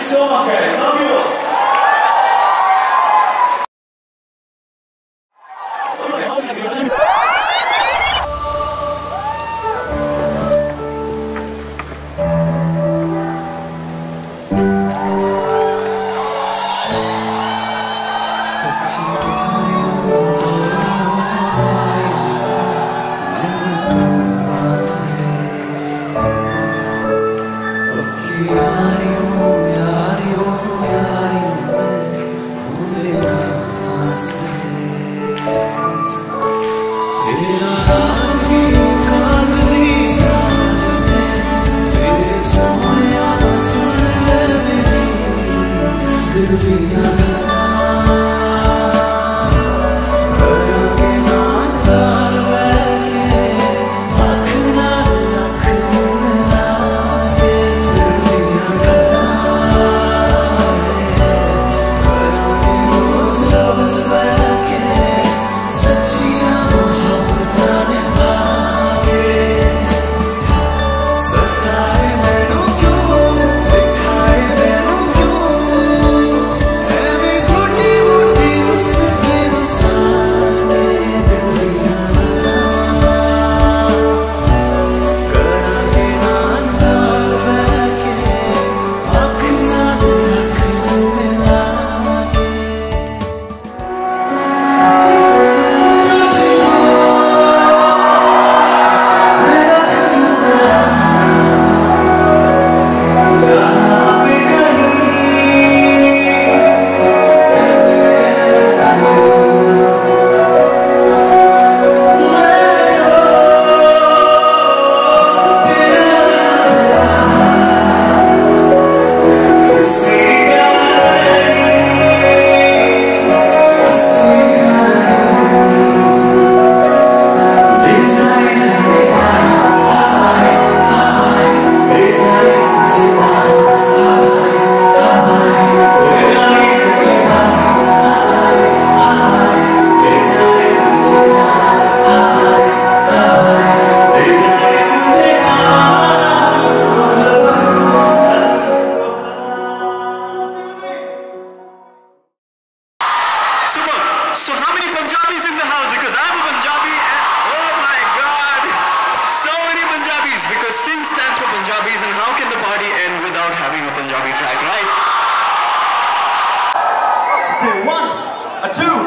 you so much, guys. A two,